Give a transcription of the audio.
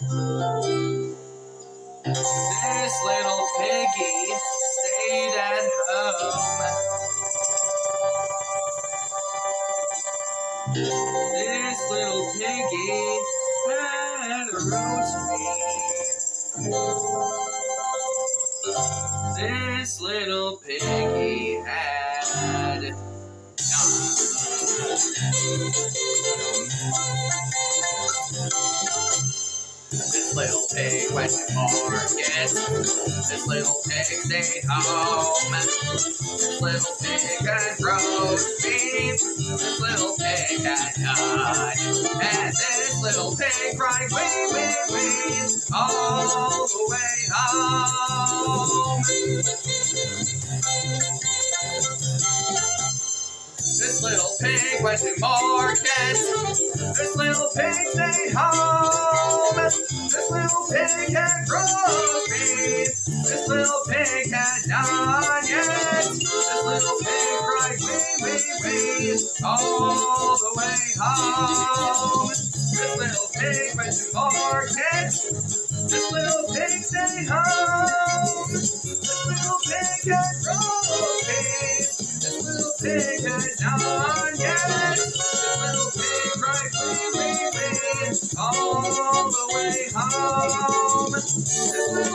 This little piggy stayed at home. This little piggy had a roast beef. This little piggy had This little pig went to market. This little pig stayed home. This little pig had roast beef. This little pig had none. And this little pig cried, wee, wee, wee, all the way home. This little pig went to market. Pig had roast beef. This little pig had yet. This little pig cried wee wee wee all the way home. This little pig went to market. This little pig stayed home. This little pig had roast beef. This little pig had none